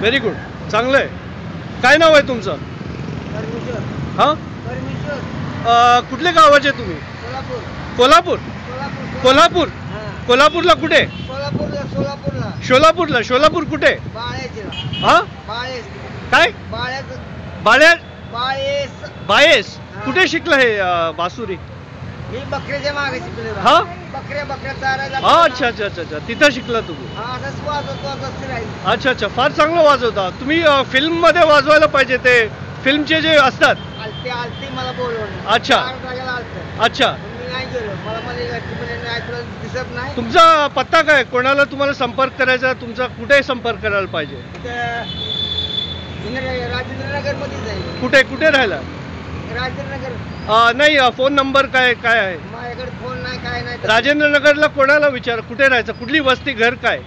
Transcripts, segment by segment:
Very good चांगलं आहे. काय नाव आहे तुमचं? हां? कुठल्या गावाचे तुम्ही? कोल्हापूर? कोल्हापूर. कोल्हापूरला कुठे? सोलापूरला सोलापूर कुठे? हा? काय? बाळ्या बाळेस. बायेस. कुठे शिकलं हे बासुरी? बकऱ्याच्या. हा? बकऱ्या बकऱ्या चारायला हा अच्छा अच्छा अच्छा अच्छा. तिथं शिकला तुम्ही हा असंच फिरायचं अच्छा अच्छा. फार चांगलं वाजवता. तुम्ही फिल्ममध्ये वाजवायला पाहिजे ते. फिल्मचे जे असतात. आलते आलते मला बोलवलं. अच्छा. चार जागेला आलतं. अच्छा. पण मी नाही गेलो. मला घरची तुला दिसत नाही. तुमचा पत्ता काय? कोणाला तुम्हाला संपर्क करायचा? तुमचा कुठे संपर्क करायला पाहिजे? इंदिरा- राजेंद्र नगरमध्ये जाईल कुठे कुठे राहायला? राजेंद्र नगर अ, नाही फोन नंबर काय काय आहे? माझ्याकडे फोन नाही काय नाही. राजेंद्र नगरला कोणाला विचार कुठे राहायचं कुठली वस्ती घर काय?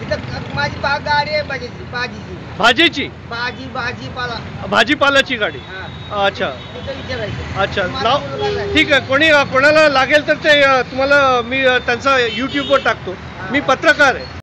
तिथं माझी बा गाडी आहे भाजीची भाजीची भाजीची? भाजी भाजीपाला भाजीपालाची गाडी. हा. अच्छा. तिथं विचारायचं. अच्छा. नाव. ठीक आहे. कोणी कोणाला लागेल तर ते अ, तुम्हाला मी अ, त्यांचा युट्यूबवर टाकतो. मी पत्रकार आहे.